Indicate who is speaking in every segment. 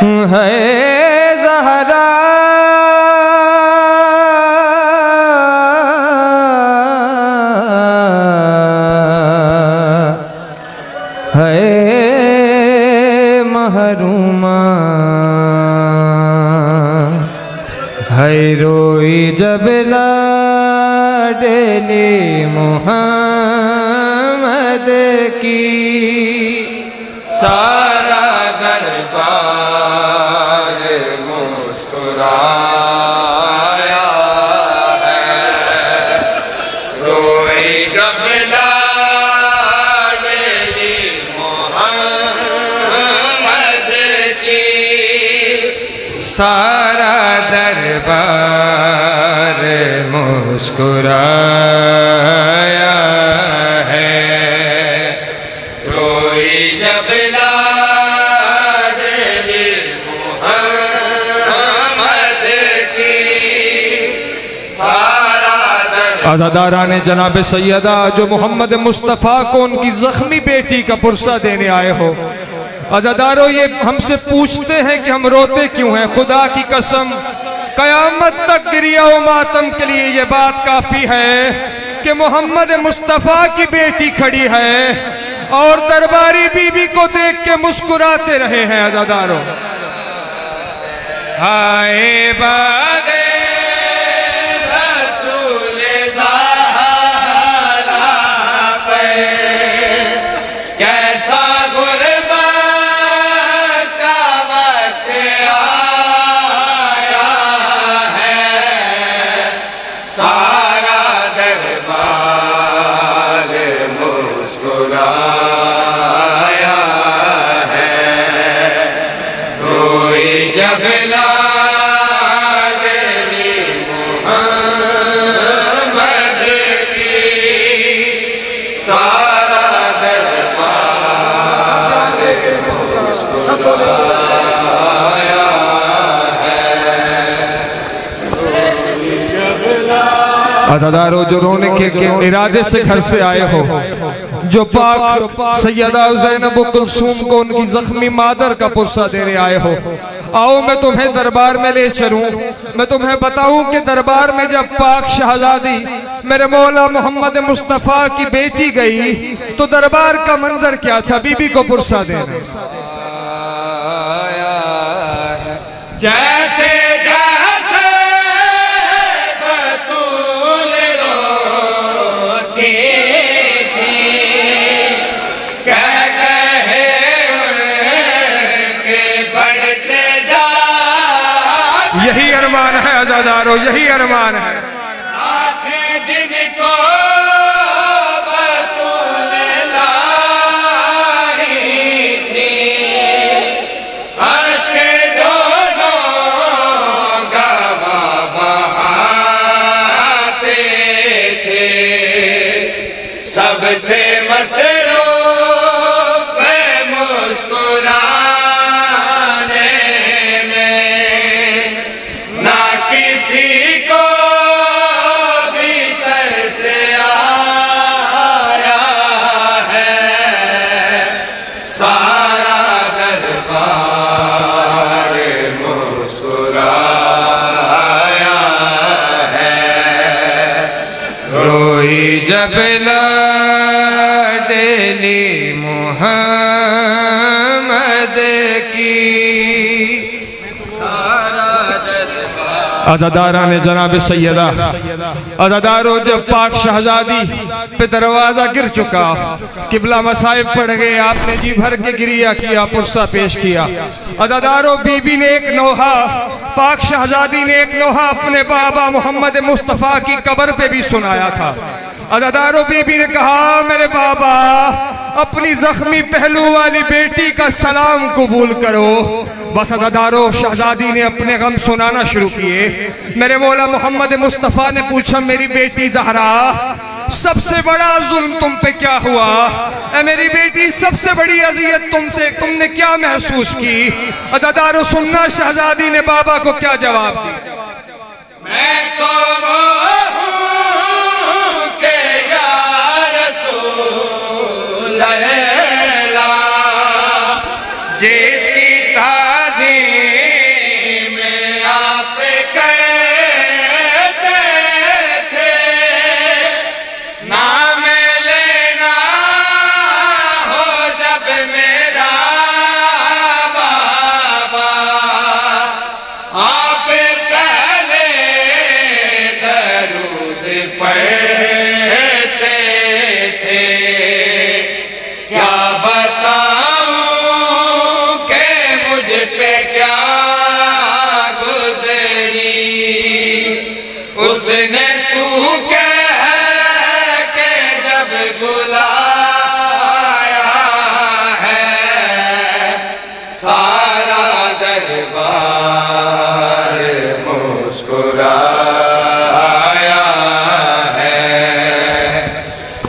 Speaker 1: है जहरा
Speaker 2: आजादारा ने जनाब सैयदा, जो मोहम्मद मुस्तफ़ा को उनकी जख्मी बेटी का पुरसा देने आए हो। आजादारो, ये हमसे पूछते हैं कि हम रोते क्यों हैं? खुदा की कसम, कयामत तक गिरिया मातम के लिए ये बात काफ़ी है कि मोहम्मद मुस्तफ़ा की बेटी खड़ी है और दरबारी बीबी को देख के मुस्कुराते रहे हैं आजादारो।
Speaker 1: हाय बादे सारा
Speaker 2: आजादारो जो रोने के, के इरादे से घर से आए हो। जो पाक सैयदा जैनब को उनकी जख्मी मादर का पुरसा देने आए हो। आओ मैं तुम्हें दरबार में ले चलूँ। मैं तुम्हें बताऊँ कि दरबार में जब पाक शहजादी मेरे मौला मोहम्मद मुस्तफ़ा की बेटी गई तो दरबार का मंजर क्या था? बीबी को पुरसा देने।
Speaker 1: आया
Speaker 2: यही अरमान है आजादारो यही अरमान है। आजादारा ने जनाब सैयदा। आजादारो जब पाक शहजादी पे दरवाज़ा गिर चुका, किबला मसाइब पड़ गए, आपने जी भर के गिरिया किया, पुरसा पेश किया। आजादारो बीबी ने एक नोहा, पाक शहजादी ने एक नोहा अपने बाबा मोहम्मद मुस्तफ़ा की कब्र पे भी सुनाया था। अदादारो बीबी ने कहा, मेरे बाबा, अपनी जख्मी पहलू वाली बेटी का सलाम कबूल करो। बस अदादारो शहजादी ने अपने गम सुनाना शुरू किए। मेरे मौला मोहम्मद मुस्तफ़ा ने पूछा, मेरी बेटी जहरा, सबसे बड़ा जुल्म तुम पे क्या हुआ? ए मेरी बेटी, सबसे बड़ी अजियत तुमसे, तुमने क्या महसूस की? अदादारो, सुनना, शहजादी ने बाबा को क्या जवाब दिया?
Speaker 1: मैं तो उसने तू कह के जब बुलाया है, सारा दरबार मुस्कुराया है।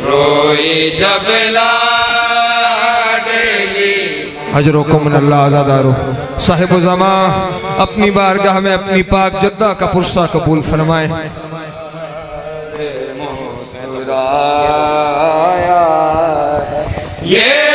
Speaker 1: रोई जब लाडली
Speaker 2: हजरकुम अल्लाह आजादारो साहिब जमा अपनी बारगाह में अपनी पाक जद्दा का पुरसा कबूल फरमाए।
Speaker 1: ये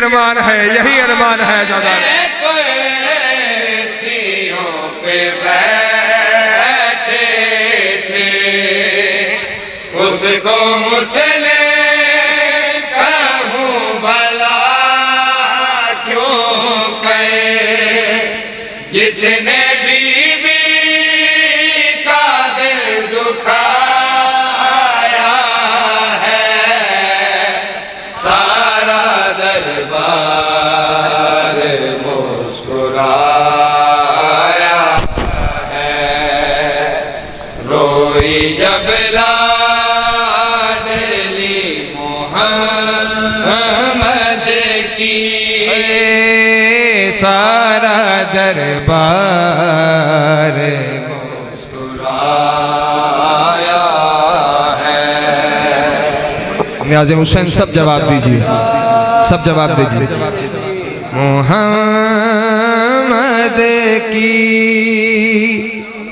Speaker 2: अरमान है यही अरमान है
Speaker 1: दादा। उसको मुझसे की। सारा दरबार मुस्कुराया है।
Speaker 2: हुसैन, सब जवाब दीजिए। सब जवाब दीजिए। मोहम्मद की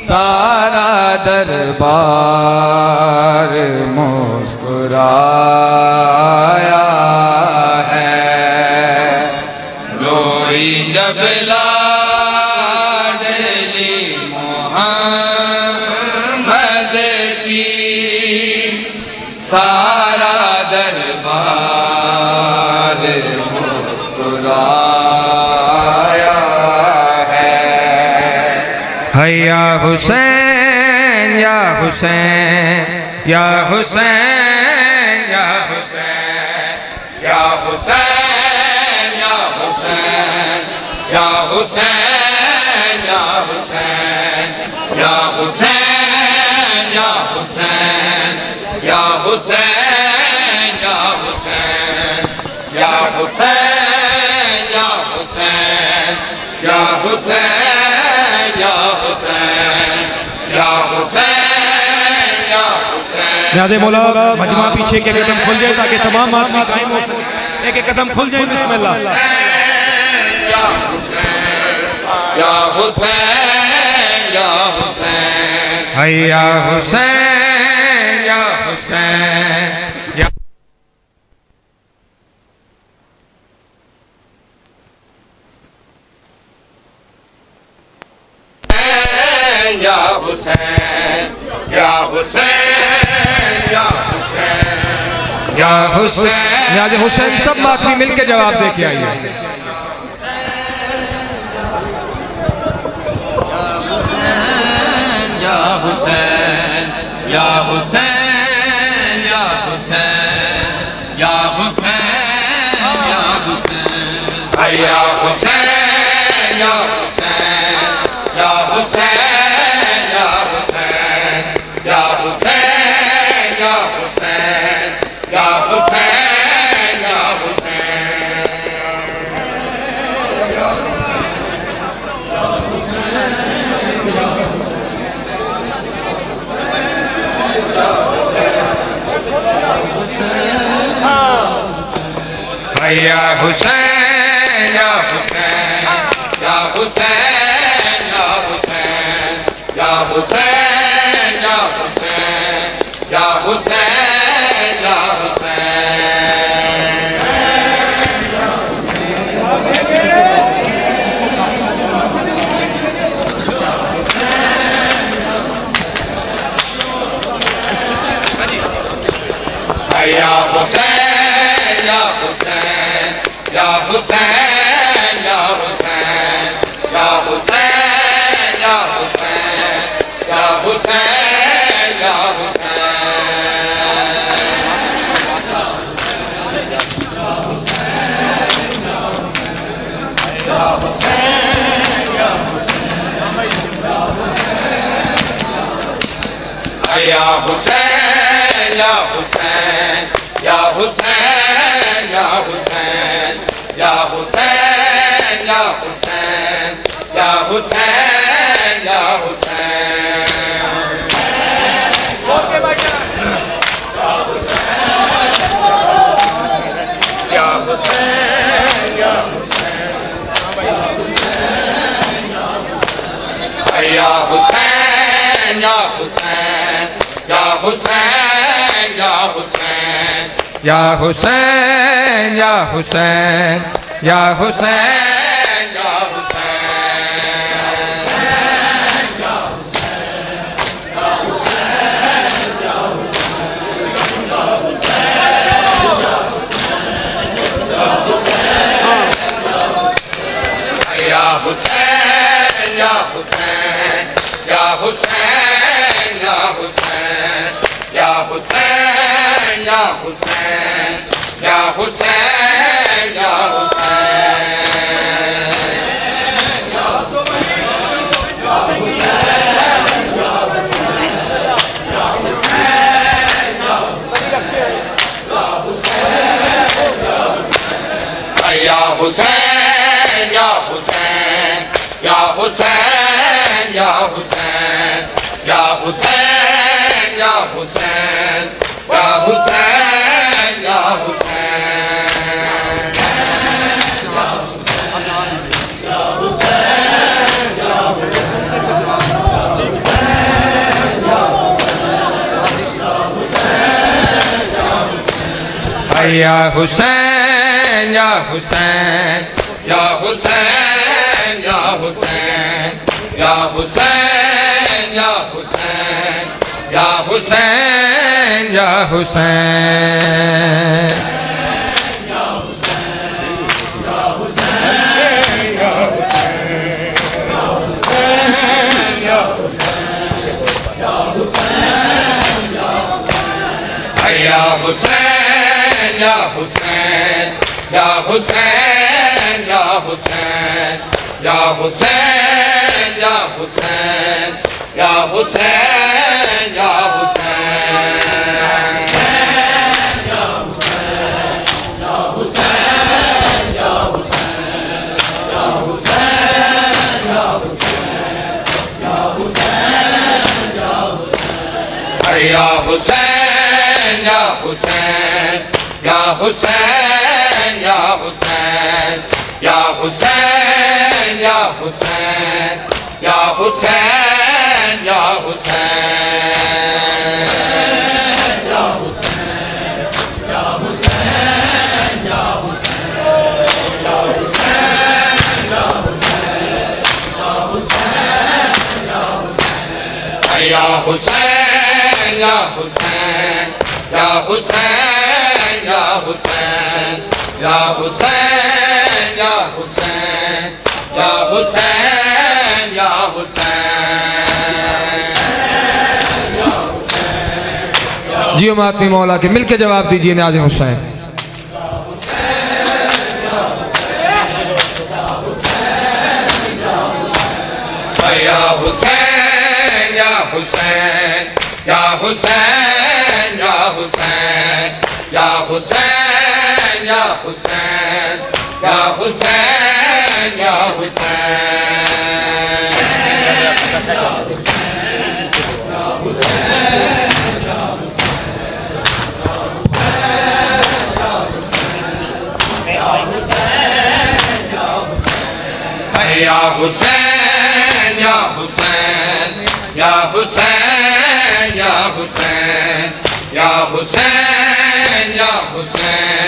Speaker 1: सारा दरबार मुस्कुराया सारा दरबार मुस्कुराया है।
Speaker 2: हुसैन या हुसैन या हुसैन या हुसैन
Speaker 1: या हुसैन।
Speaker 3: याद मौला मजमा पीछे के कदम खुल जाए ताकि तमाम आदमी कायम हो सके। एक एक कदम खुल जाए बिस्मिल्लाह।
Speaker 1: या हुसैन या हुसैन
Speaker 2: हैया हुसैन। या हुसैन या
Speaker 1: हुसैन या हुसैन। हुसैन।
Speaker 2: हुसैन न्याज हुसैन सब आदमी मिलके जवाब दे के आइए
Speaker 1: या हुसैन या हुसैन या हुसैन या हुसैन या हुसैन। या हुसैन। हुसैन या हुसैन या हुसैन या हुसैन या हुसैन या हुसैन या हुसैन
Speaker 2: या हुसैन।
Speaker 1: हुसैन या हुसैन या हुसैन या हुसैन या Hussain. Hüseyin ya Hüseyin ya Hüseyin ya Hüseyin ya Hüseyin ya Hüseyin ya Hüseyin ya Hüseyin. Hayya Hüseyin. Hussain या हुसैन या हुसैन या हुसैन या हुसैन या हुसैन या हुसैन या हुसैन या हुसैन या हुसैन या हुसैन
Speaker 2: या हुसैन या हुसैन या हुसैन
Speaker 1: या हुसैन या हुसैन या हुसैन हुसैन या हुसैन या हुसैन या हुसैन या हुसैन या हुसैन या हुसैन या हुसैन या हुसैन या हुसैन या हुसैन या हुसैन या हुसैन।
Speaker 2: जियो मातमी मौला के मिलके जवाब दीजिए नाज हुसैन।
Speaker 1: या हुसैन या हुसैन या हुसैन या हुसैन या हुसैन। हुसैन या हुसैन या हुसैन या हुसैन या हुसैन या हुसैन या हुसैन या हुसैन या हुसैन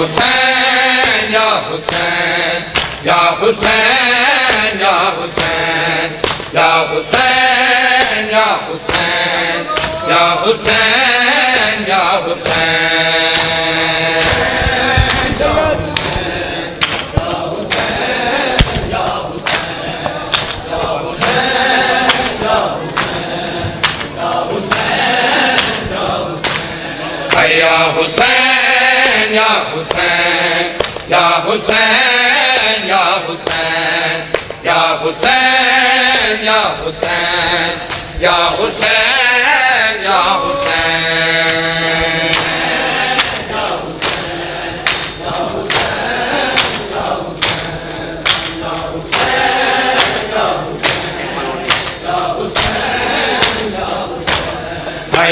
Speaker 1: या हुसैन या हुसैन या हुसैन या हुसैन या हुसैन या हुसैन या हुसैन या हुसैन या या हुसैन या हुसैन या हुसैन या हुसैन या हुसैन या हुसैन या हुसैन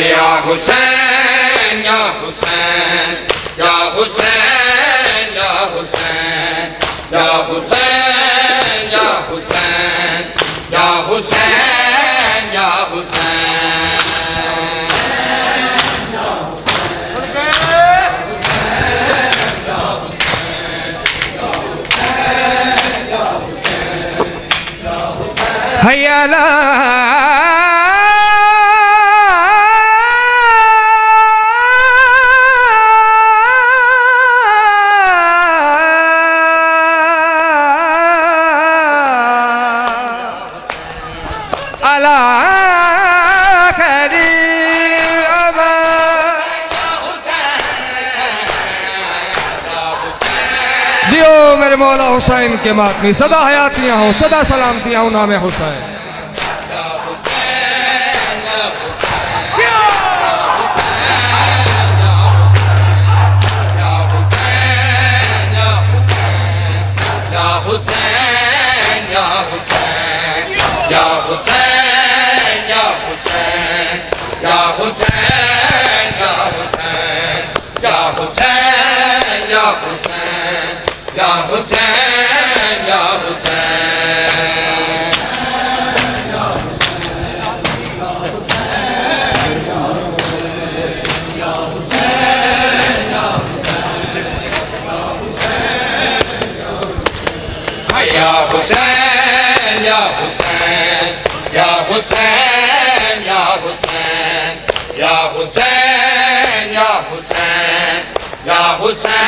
Speaker 1: या हुसैन
Speaker 2: के मातमी सदा हयातियाँ हो, सदा सलामतियाँ हो, नाम हुसैन।
Speaker 1: या हुसैन या हुसैन, या What's that?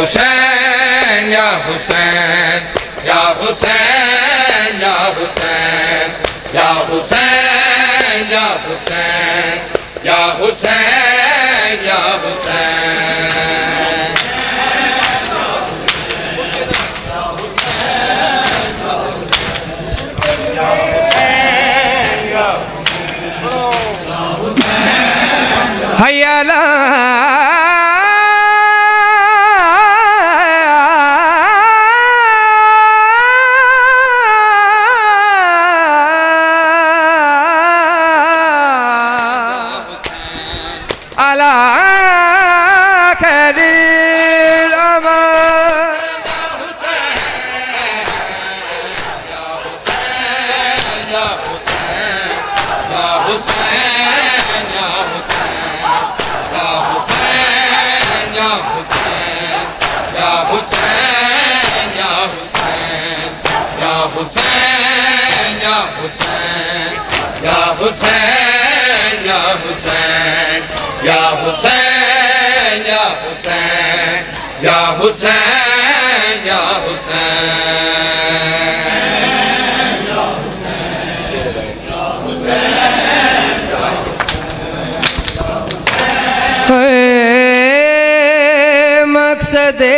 Speaker 1: हुसैन, या हुसैन या हुसैन या हुसैन या हुसैन या हुसैन या हुसैन या हुसैन।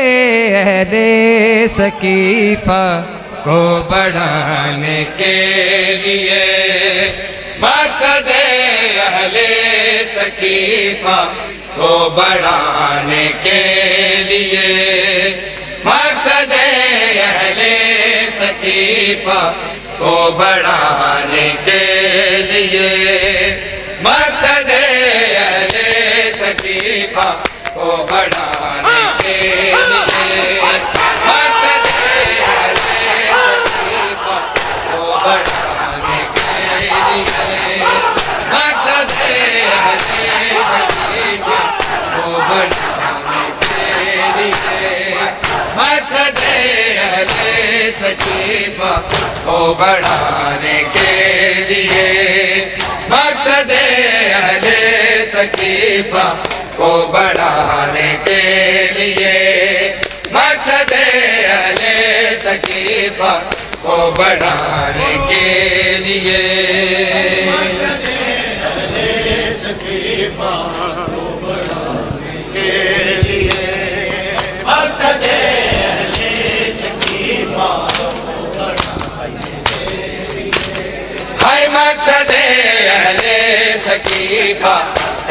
Speaker 2: अहले सकीफा
Speaker 1: को बढ़ाने के लिए। मकसद अहले सकीफा को बढ़ाने के लिए। मकसद अहले सकीफा को बढ़ाने के लिए। मकसद अहले सकीफा को बढ़ाने सकीफा को बढ़ाने के लिए मकसद सकीफा को बढ़ाने के लिए। मकसद अले सकीफा को बढ़ाने के लिए। मकसद अहले सकीफा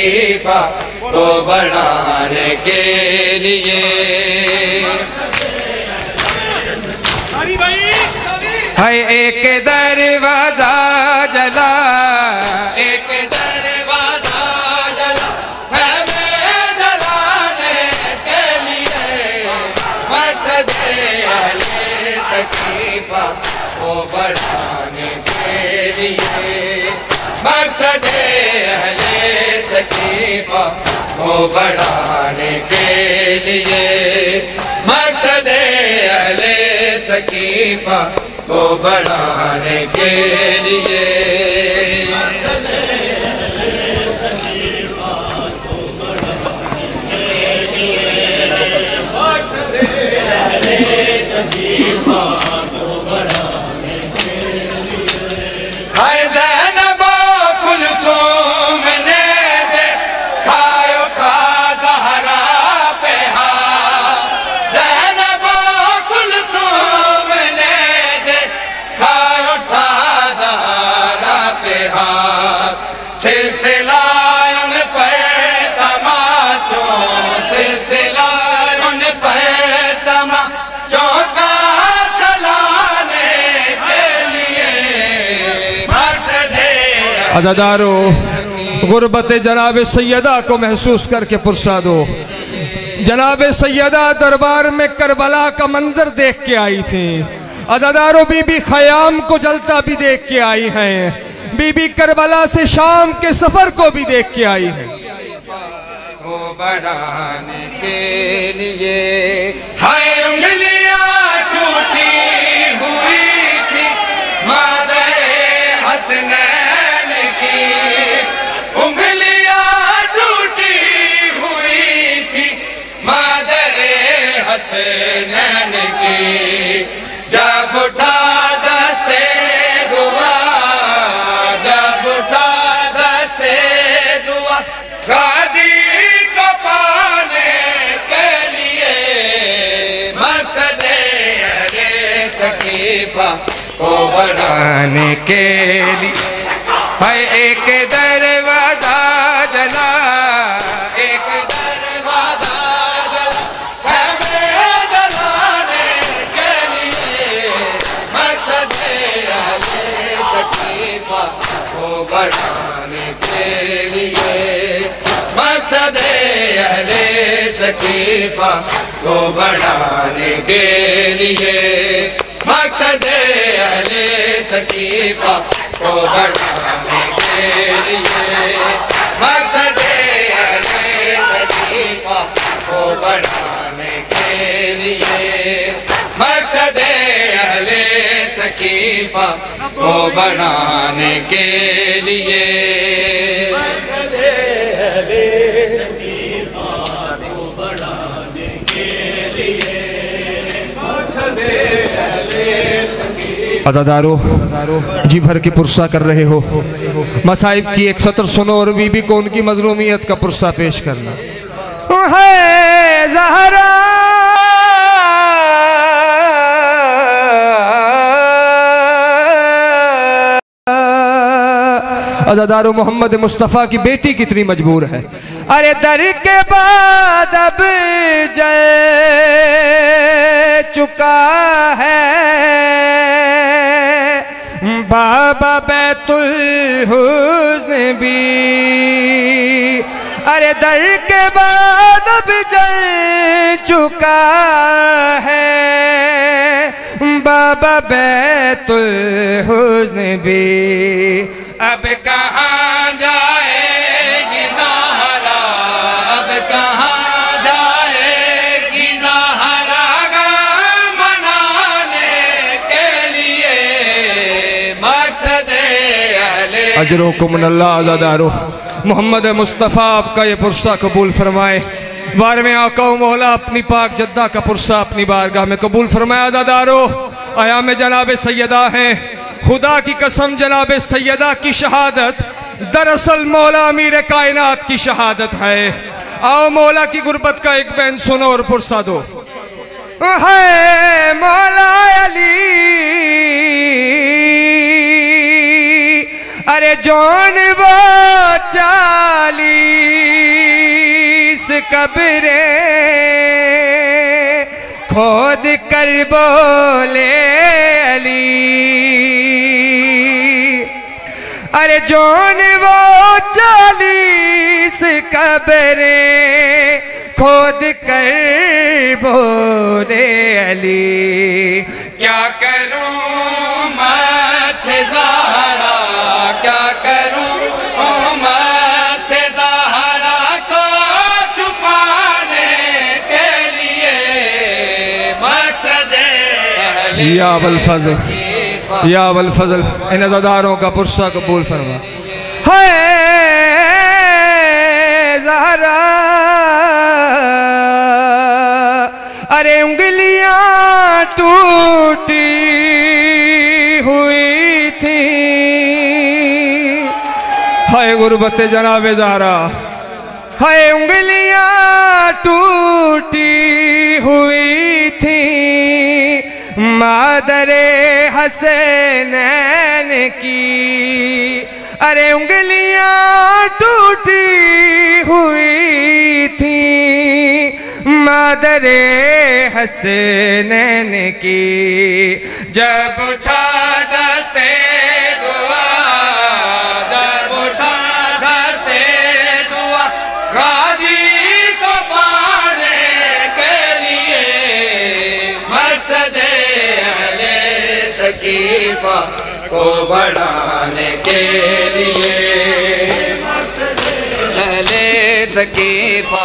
Speaker 1: सकीफा को बढ़ाने के लिए।
Speaker 2: है एक दरवाज़ा
Speaker 1: बढ़ाने के लिए मकसद अहले सकीफा को बढ़ाने के लिए।
Speaker 2: अजादारो गुर्बत जनाब सैदा को महसूस करके पुरसा दो जनाब सैदा दरबार में करबला का मंजर देख के आई थी। अजादारो बीबी खयाम को जलता भी देख के आई हैं। बीबी करबला से शाम के सफ़र को भी देख के आई है।
Speaker 1: बढ़ाने के लिए हाय उंगलियाँ सकीफा को बढ़ाने के लिए। है एक दरवाज़ा जला। एक दरवाज़ा जला। सकीफा को बढ़ाने के लिए। मकसद अहले सकीफा को बढ़ाने के लिए। मकसद अहले सकीफा को बढ़ाने के लिए। मकसद अहले सकीफा को बढ़ाने के लिए।
Speaker 2: अजादारो जी भर के पुरसा कर रहे हो। मसाइब की एक सतर सुनो और बीबी को उनकी मजलूमियत का पुरस्ा पेश करना। है जहरा! अजादारो मोहम्मद मुस्तफ़ा की बेटी कितनी मजबूर है। अरे दर के बाद अब जय चुका है। बाबा बैतुल हुस्न भी। अरे दर के बाद अब जल चुका है। बाबा बैतुल हुस्न भी।
Speaker 1: अब कहाँ ज़हरा? अब
Speaker 2: आज़ादारो मोहम्मद मुस्तफ़ा आपका ये पुरसा कबूल फरमाए। बार में आका मौला अपनी पाक जद्दा का पुरसा अपनी बारगाह में कबूल फरमाया आज़ादारो आया में जनाब सैदा हैं। खुदा की कसम जनाब सैयदा की शहादत, दरअसल मौला अमीर कायनात की शहादत है। आओ मौला की गुर्बत का एक बैन सुनो और पुरसा दो। है मौला अली। अरे जौन वो चालीस कब्रे। खोद कर बोले अली। अरे जौन वो चालीस कब्रे खोद कर बोले अली।
Speaker 1: क्या करूँ मैं
Speaker 2: या अबल फजल, या अबल फजल, इन अजादारों का पुरसा कबूल फरमा। है जहरा, अरे उंगलियाँ टूटी हुई थी। हाय गुर्बत जनाब जहरा, हाय उंगलियाँ टूटी हुई थी। मादरे हसनैन की। अरे उंगलियाँ टूटी हुई थी। मादरे हसनैन की।
Speaker 1: जब उठा दस्ते सकीफा को बढ़ाने के लिए। अहले सकीफा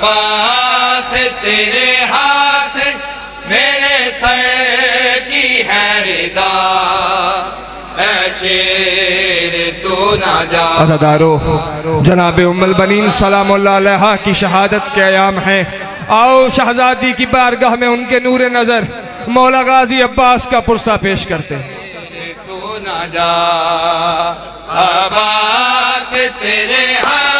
Speaker 2: अब्बास तेरे हाथ मेरे
Speaker 1: सर की है रिदा तू
Speaker 2: अजादारो जनाब उम्मल बनीन सलाम की शहादत के आयाम हैं। आओ शहजादी की बारगाह में उनके नूर नज़र मौला गाजी अब्बास का पुरसा पेश करते हैं।
Speaker 1: तू ना जा। आवाज़ तेरे हाथ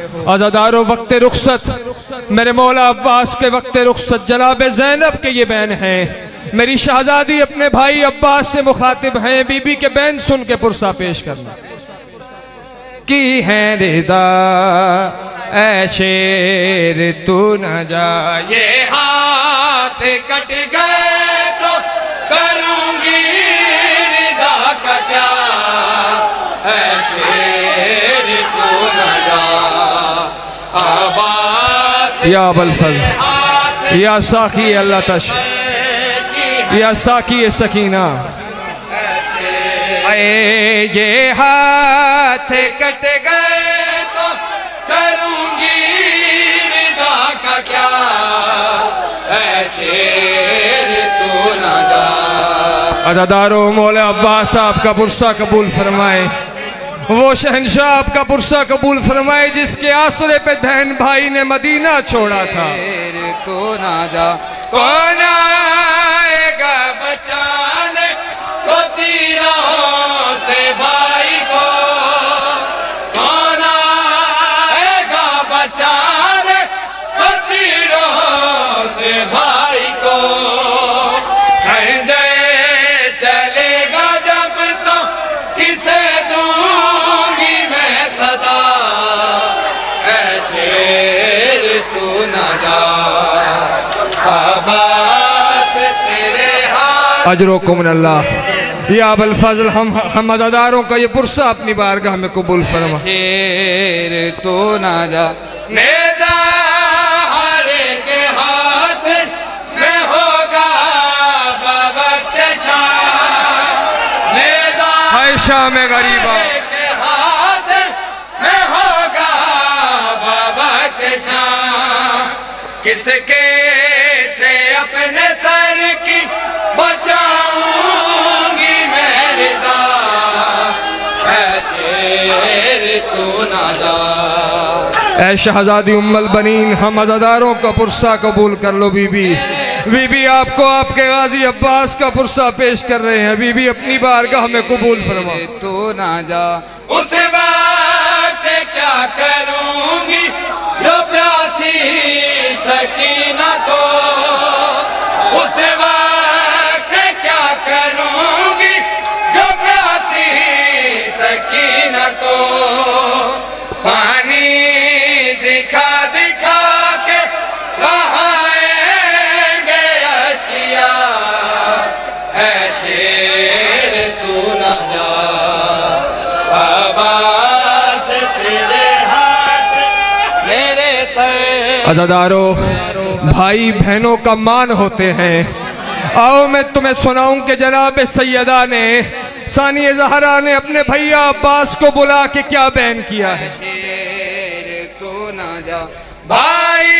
Speaker 2: अजादारो वक्त रुखसत। मेरे मौला अब्बास के वक्त रुखसत, जनाब जैनब के ये बहन हैं। मेरी शहजादी अपने भाई अब्बास से मुखातिब हैं, बीबी के बहन सुन के पुरसा पेश करना। की है रिदा, ऐ तू न जा
Speaker 1: ये हाथ कट गए तो करूँगी
Speaker 2: या
Speaker 1: हाथ
Speaker 2: या साकी अल्लाह तश।
Speaker 1: की
Speaker 2: या साकी सकीना। आए ये हाथ
Speaker 1: कट गए तो करूँगी रिदा का क्या? शेर तू न
Speaker 2: अजादारो मौला अब्बास आपका पुरसा कबूल फरमाए। वो शहनशाह आपका पुरसा कबूल फरमाए, जिसके आसरे पे बहन भाई ने मदीना छोड़ा था।
Speaker 1: तो तू ना जा, कौन आएगा बचाने? को तीरों हाथ
Speaker 2: अजरोकुम अल्लाह। या अबुल फजल हम हम अजादारों का ये पुरसा अपनी बारगाह में कबूल फरमा।
Speaker 1: शेर तू न जा। में
Speaker 2: गरीबा
Speaker 1: के हाथ में होगा बाबा के किसके से अपने सर की तू ना जा।
Speaker 2: ऐ शहजादी उम्मल बनीन हम अजादारों का पुरसा कबूल कर लो बीबी। बीबी आपको आपके गाजी अब्बास का पुरसा पेश कर रहे हैं। बीबी अपनी बार का हमें कबूल फरमा।
Speaker 1: तो ना जा। उस बात क्या करूँगी? पानी दिखा दिखा के अशिया। है शेर तू न तेरे हाथ
Speaker 2: अजादारो भाई बहनों का मान होते हैं। आओ, मैं तुम्हें सुनाऊं कि जनाब सैदा ने सानी जहरा ने अपने भैया अब्बास को बुला के क्या बैन किया है?
Speaker 1: भाई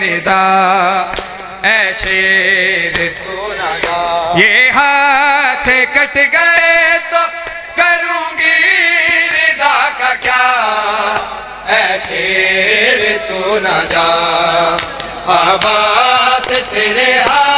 Speaker 1: निदा ऐसे ये हाथ कट गए तो करूँगी निदा का क्या? ऐ शेर, तू ना जा, आवाज़ तेरे हाथ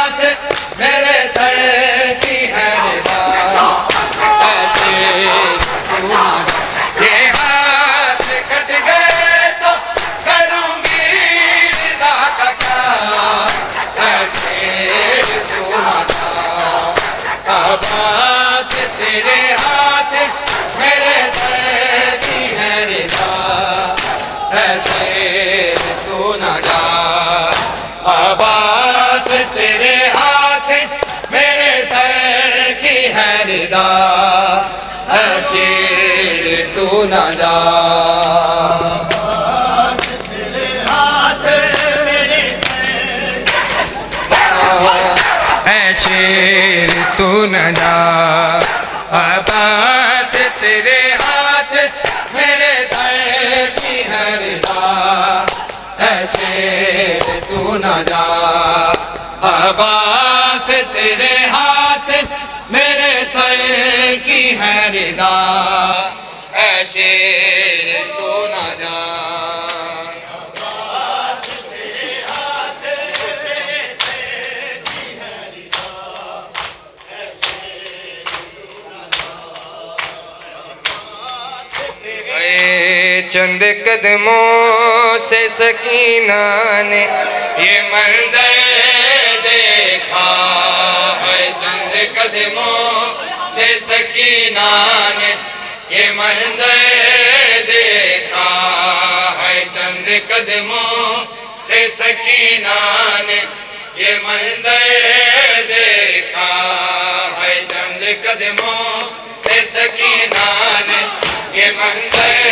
Speaker 1: है निदा ऐसे तू ना जा। ऐ शेर तू न जा। आवाज़ तेरे हाथ, मेरे सर की है निदा ऐ शेर तू न जा। आवाज़ तेरे हाथ मेरे सर की निदा ऐ शेर तू न जा। चंद कदमों से सकीना ने ये मंजर देखा है, चंद कदमों से सकीना ने ये मंजर देखा है चंद कदमों से सकीना ने ये मंजर देखा है चंद कदमों से सकीना ने ये मंजर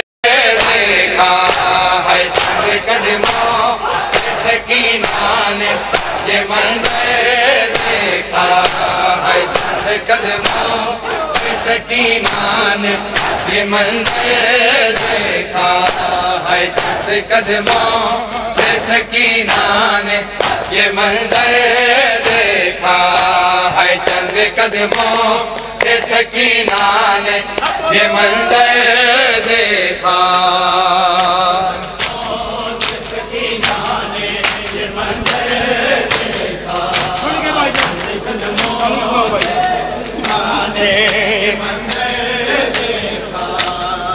Speaker 1: देखा है चंद कदमों से सकीना ने ये मंजर कदमों से सकीना ये मंजर देखा है चंद कदमों से सकीना ये मंजर देखा है चंद कदमों से सकीना ने ये मंजर देखा।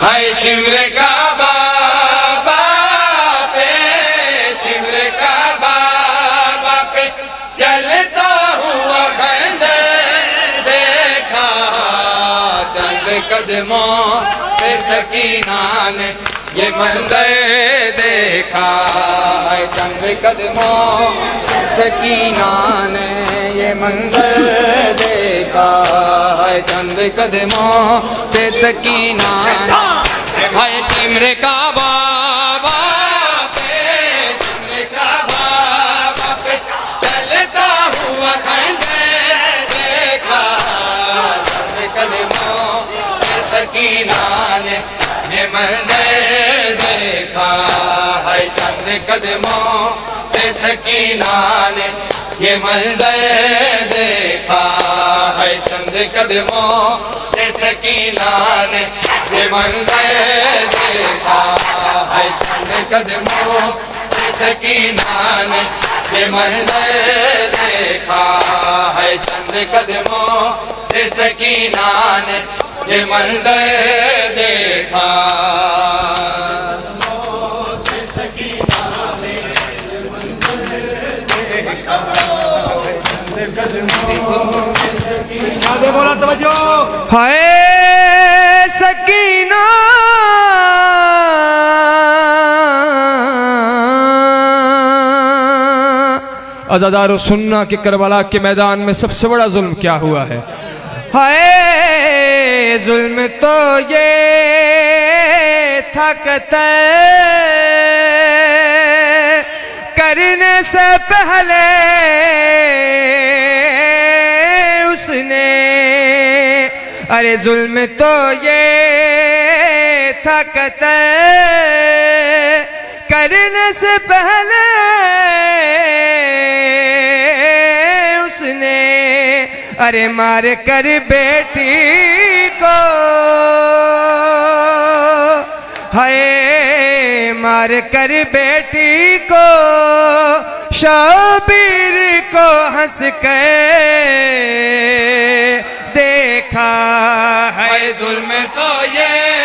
Speaker 1: है शिमर का बाबा पे शिमर का बाबा पे। चलता हुआ खंजर देखा, चंद कदमों से सकीना ने ये मंदिर देखा है चंद कदमों से सकीना ने। ये मंदिर देखा है चंद कदमों से सकीना है। चिमरे का बाबा सकीना ने ये मंदिर देखा है चंद कदमों से सकीना ने ये मंदिर देखा है चंद कदमों से सकीना ने ये मंदिर देखा है चंद कदमों से सकीना ने ये मंजर देखा
Speaker 3: यादे बोला, तवज्जो।
Speaker 2: हाय सकीना। अजादारो सुनना के करबला के मैदान में सबसे बड़ा जुल्म क्या हुआ है? हाय, जुल्म तो ये था कतई करने से पहले अरे जुल्म तो ये था कतई करने से पहले उसने अरे मार कर बेटी को हाय, मार कर बेटी को शबीर को हंस के देखा है।
Speaker 1: जुल्म तो ये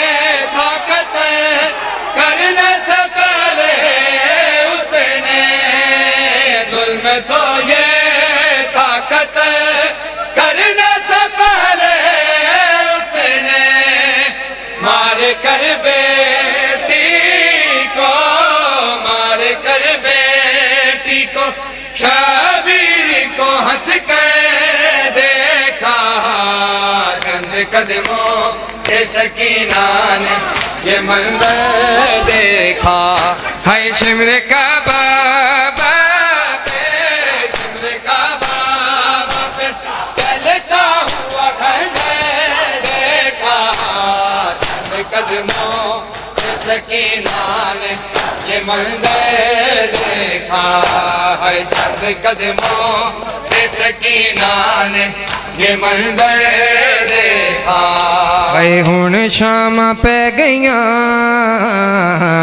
Speaker 1: कदमों के सकीना ने ये मंजर देखा।
Speaker 2: है शिमरे का बाबा
Speaker 1: पे शिमले का बाबा पे चलता हुआ खंडर देखा। चंद कदमों से सकीना ने ये मंजर देखा। पर चंद कदमों से सकीना ने ये मंजर देखा।
Speaker 2: आए हूँ शाम पै गईया,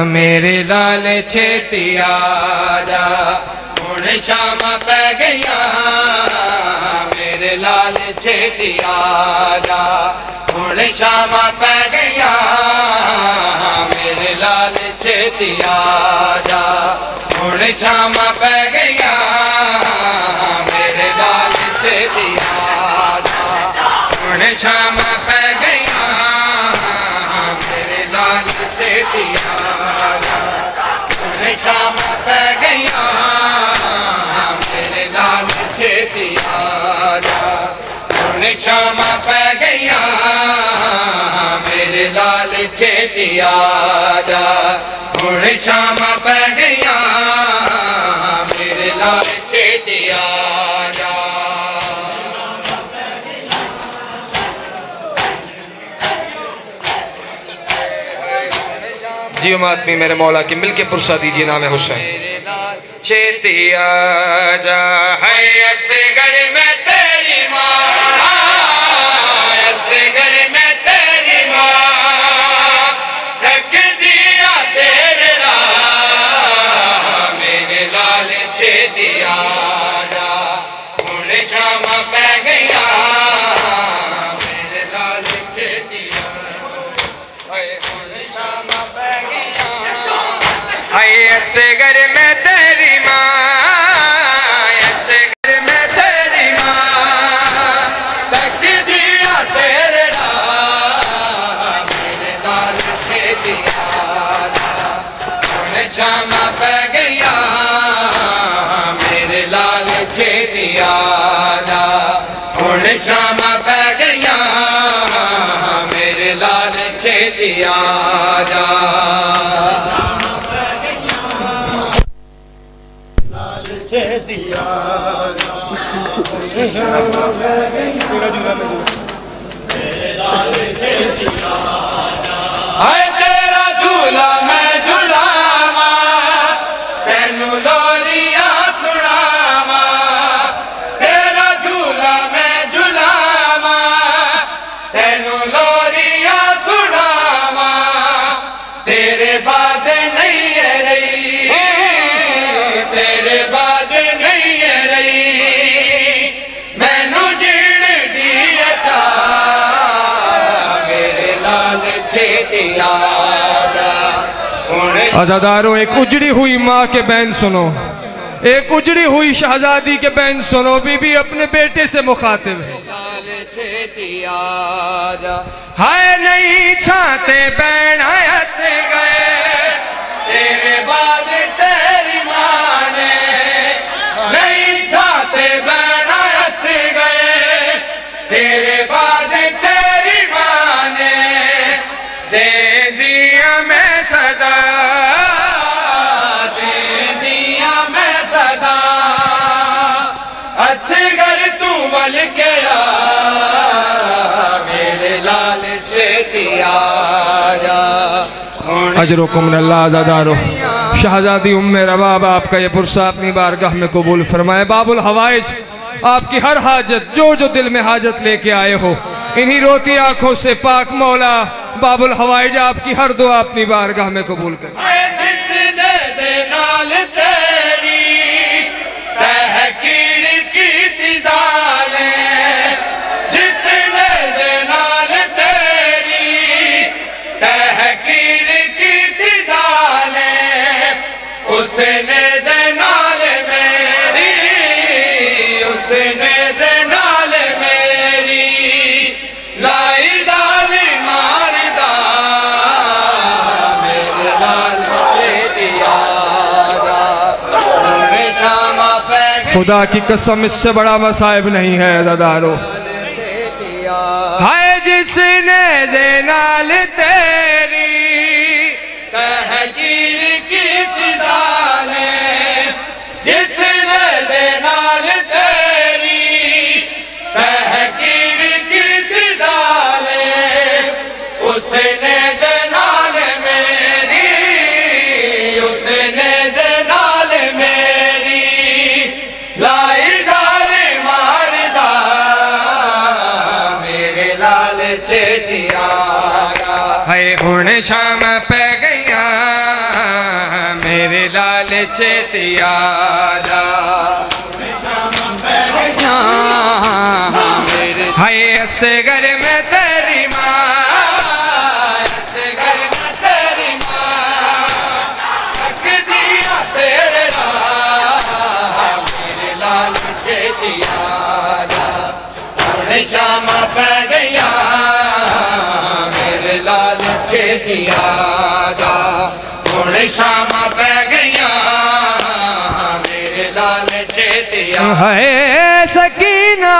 Speaker 2: मेरे लाल
Speaker 1: छेतिया जा। हूँ शाम पै गईया, मेरे लाल छेतिया जा। हूँ शाम पै गईया, मेरे लाल छेती छेतिया ਹੁਣ ਸ਼ਾਮ ਪੈ ਗਈਆਂ ਮੇਰੇ ਲਾਲ ਛੇਤੀ ਆਜਾ ਹੁਣ ਸ਼ਾਮ ਪੈ ਗਈਆਂ ਮੇਰੇ ਲਾਲ ਛੇਤੀ ਆਜਾ ਹੁਣ ਸ਼ਾਮ ਪੈ ਗਈਆਂ ਮੇਰੇ ਲਾਲ ਛੇਤੀ ਆਜਾ ਹੁਣ ਸ਼ਾਮ ਪੈ ਗਈਆਂ ਮੇਰੇ ਲਾਲ ਛੇਤੀ ਆਜਾ ਹੁਣ ਸ਼ਾਮ ਪੈ ਗਈਆਂ
Speaker 2: जी आत्मी मेरे मौला की मिलके पुरसा दीजिए नाम है हुसैन
Speaker 1: चेतिया जा है
Speaker 2: अजादारों एक उजड़ी हुई माँ के बहन सुनो। एक उजड़ी हुई शहजादी के बहन सुनो। बीबी अपने बेटे से मुखातिब है। हाय, नहीं छाते
Speaker 1: बहन से गए। हुन
Speaker 2: अजरुकुम शाहजादी उम्मे रबाब आपका ये पुरसा अपनी बारगाह में कबूल फरमाए। बाबुल हवाइज, आपकी हर हाजत, जो जो दिल में हाजत लेके आए हो, इन्हीं रोती आँखों से पाक मौला बाबुल हवाइज, आपकी हर दुआ अपनी बारगाह में कबूल कर। खुदा की कसम इससे बड़ा मसाइब नहीं है
Speaker 1: दादारो।
Speaker 2: हाय जिसने जेनाल तेरी हुण शाम पै गईया मेरे लाल चेतिया
Speaker 1: मेरे
Speaker 2: हाय असगर में
Speaker 1: शाम पै गया मेरे लाल चेतिया।
Speaker 2: है सकीना।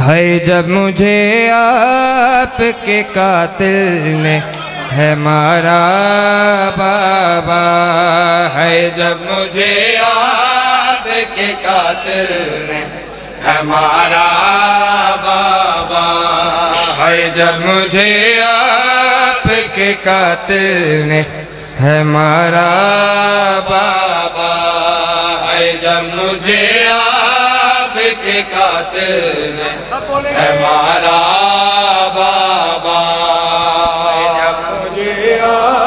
Speaker 2: है जब मुझे आपके कातिल ने है मारा बाबा, है जब
Speaker 1: मुझे आपके कातिल ने हमारा बाबा।
Speaker 2: है जब मुझे आपके कातिल ने है मारा
Speaker 1: बाबा। है जब मुझे आपके कातिल ने हमारा बाबा। जब मुझे आपके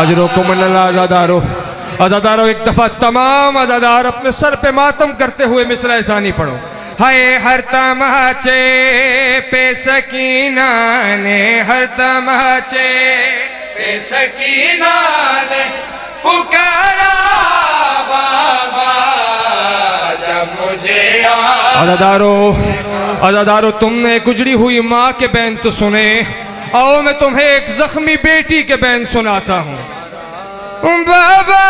Speaker 2: अजरो को मनला आजादारो आजादारो एक दफ़ा तमाम आजादार अपने सर पे मातम करते हुए मिसरा ऐसानी पढ़ो। हाय हर तमाचे पे सकीना ने हर तमाचे
Speaker 1: पे सकीना ने पुकारा बाबा जब मुझे
Speaker 2: आजादारो आजादारो तुमने गुजरी हुई माँ के बैन तो सुने। आओ मैं तुम्हें एक जख्मी बेटी के बैन सुनाता हूँ। बाबा,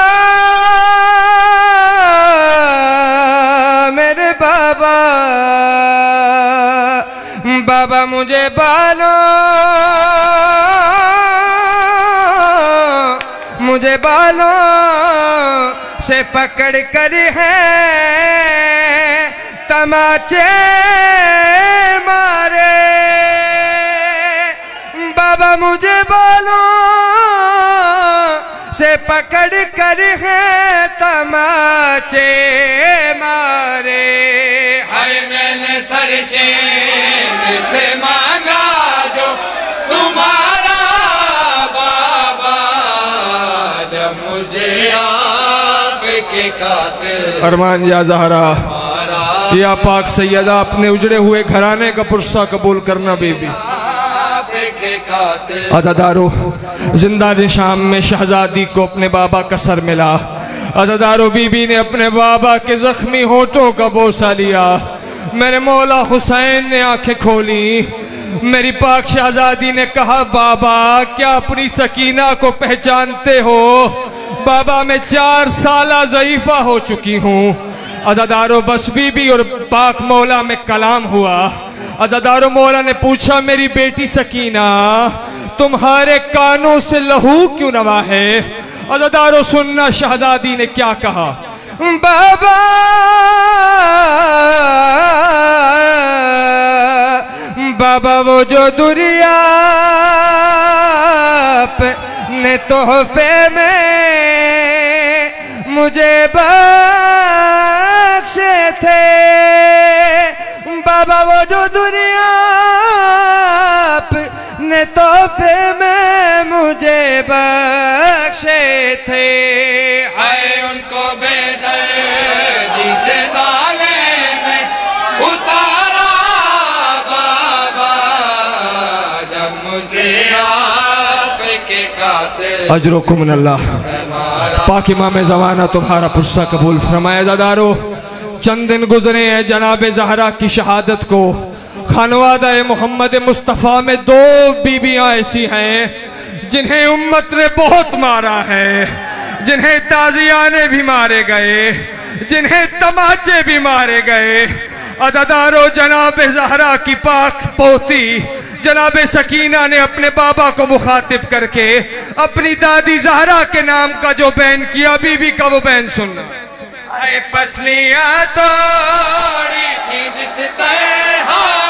Speaker 2: मेरे बाबा बाबा मुझे बालो, मुझे बालों से पकड़ कर है, तमाचे मारे। बाबा मुझे बालों पकड़ कर है तमाचे मारे।
Speaker 1: हाय मैंने सरशेर से मांगा जो तुम्हारा बाबा जब मुझे आपके कातिल
Speaker 2: अरमान या जहरा या पाक सैयदा अपने उजड़े हुए घराने का पुरसा कबूल करना बेबी। अजादारो, ज़िंदा निशाम में शहजादी को अपने बाबा का सर मिला। अजादारो बीबी ने अपने बाबा के जख्मी होठों का बोसा लिया। मेरे मौला हुसैन ने आँखें खोली। मेरी पाक शहजादी ने कहा, बाबा, क्या अपनी सकीना को पहचानते हो? बाबा, मैं चार साल जयीफा हो चुकी हूँ। अजादारो बस बीबी और पाक मौला में कलाम हुआ। अजादारो मौला ने पूछा, मेरी बेटी सकीना, तुम्हारे कानों से लहू क्यों नवा है? अजादारो सुनना, शहजादी ने क्या कहा? बाबा बाबा, वो जो दुरिया ने तोहफे में मुझे बख्शे थे ने तोहफे में मुझे बख्शे थे।
Speaker 1: है उनको बेदर्दी से दाले में उतारा बाबा जब मुझे आपके कातिल
Speaker 2: अजरुकुम अल्लाह। पाक इमाम जमाना तुम्हारा पुस्सा कबूल फरमाया दादारो चंद दिन गुजरे हैं जनाब जहरा की शहादत को। खानवादा मोहम्मद मुस्तफ़ा में दो बीबियाँ ऐसी हैं, जिन्हें उम्मत ने बहुत मारा है, जिन्हें ताजियाने भी मारे गए, जिन्हें तमाचे भी मारे गए। अदादारो जनाब जहरा की पाक पोती, जनाब सकीना ने अपने बाबा को मुखातिब करके अपनी दादी जहरा के नाम का जो बैन किया, बीबी का वो बैन सुनना।
Speaker 1: पसलियाँ तोड़ी थी जिस तरह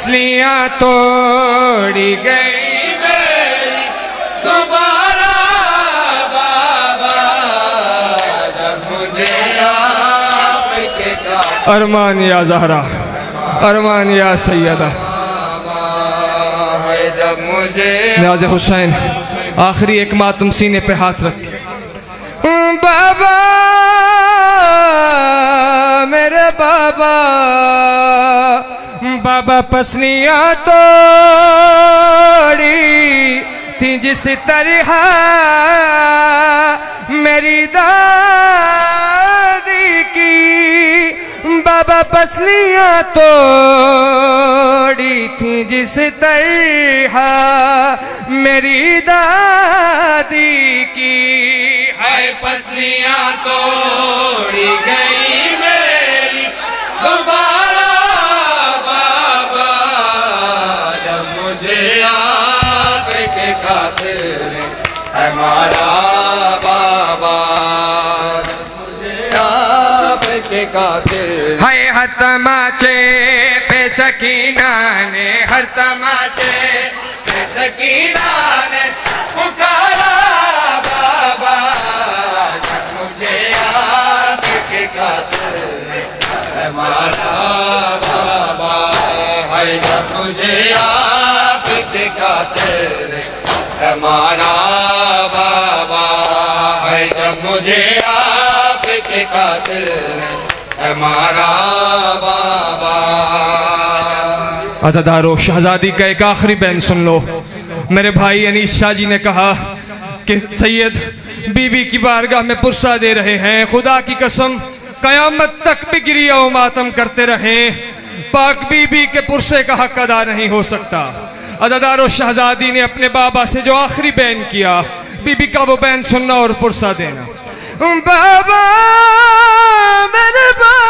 Speaker 1: पसलियाँ तोड़ी
Speaker 2: गई अरमान या जहरा, अरमान या
Speaker 1: मुझे
Speaker 2: न्याज हुसैन, आखिरी एक मातम सीने पे हाथ रख। बाबा, मेरे बाबा बाबा पसलियाँ तोड़ी थी जिस तरह मेरी दादी की। बाबा पसलियाँ तोड़ी थी जिस तरह मेरी दादी की।
Speaker 1: है पसलियाँ तोड़ी गई।
Speaker 2: हर तमाचे पे सकीना ने हर तमाचे
Speaker 1: पे सकीना ने पुकारा बाबा, जब मुझे आपके है मारा बाबा है जब मुझे आपके है मारा बाबा है जब मुझे आपके खातिर
Speaker 2: अजादारो शहजादी का एक आखिरी बैन सुन लो। मेरे भाई अनीस शाह जी ने कहा कि सैयद बीबी की बारगाह में पुरसा दे रहे हैं। खुदा की कसम, कयामत तक भी गिरिया मातम करते रहे। पाक बीबी के पुरसे का हक अदा नहीं हो सकता। अदादारो शहजादी ने अपने बाबा से जो आखिरी बैन किया, बीबी का वो बैन सुनना और पुरसा देना। बाबा मेरे बाबा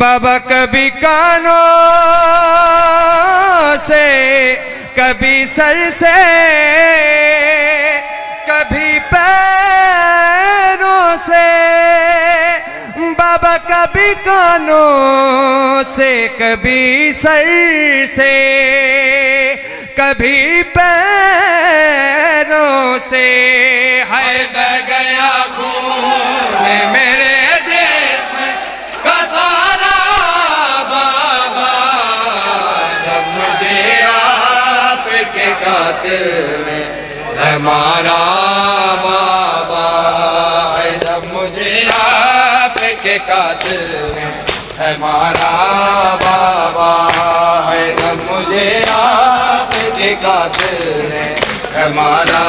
Speaker 2: बाबा कभी कानों से कभी सर से कभी पैरों से बाबा कभी कानों से, कभी सर से, कभी पैरों से। है
Speaker 1: बह गया खून मेरे जिस्म का सारा बाबा। मुझे आपके कातिल ने है मारा आपके कातिल में है मारा बाबा है। न मुझे आपके कातिल ने है मारा